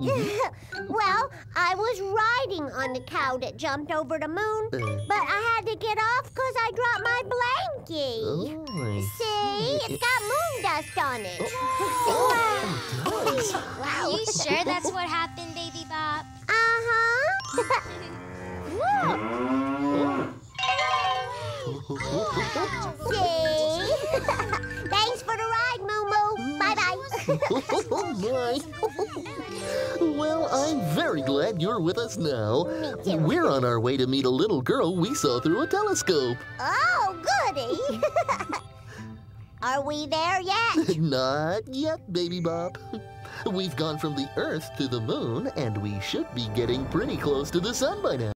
well, I was riding on the cow that jumped over the moon, Uh. but I had to get off because I dropped my blankie. Oh, I See, it's got moon dust on it. Wow! Are you sure that's what happened, Baby Bop? Uh-huh. See? Oh, my. well, I'm very glad you're with us now. Me too. We're on our way to meet a little girl we saw through a telescope. oh, goody. Are we there yet? Not yet, Baby Bop. We've gone from the Earth to the Moon, and we should be getting pretty close to the Sun by now.